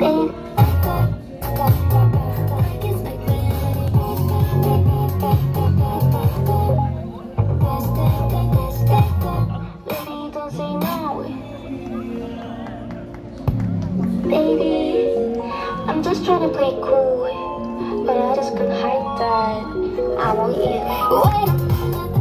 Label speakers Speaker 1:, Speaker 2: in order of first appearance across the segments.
Speaker 1: Baby, I'm just trying to play cool, but I just can't hide that I want you. Wait.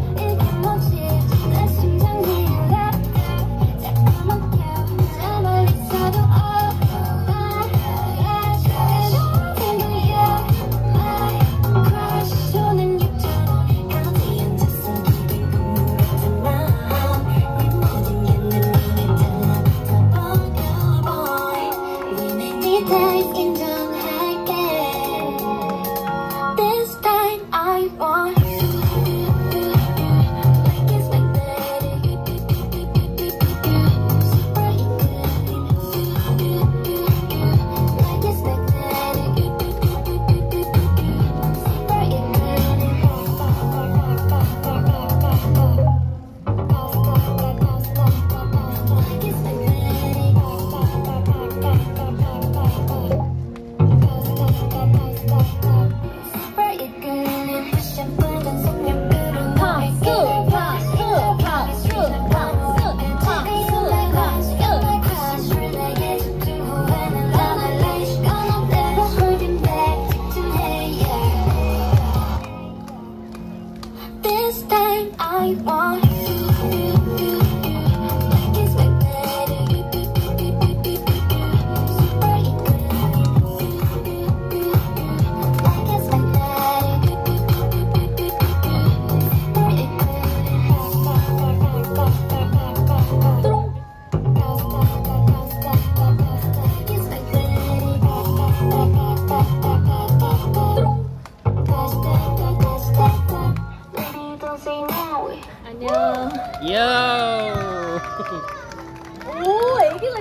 Speaker 1: I want
Speaker 2: Yo.
Speaker 3: 오, 애기가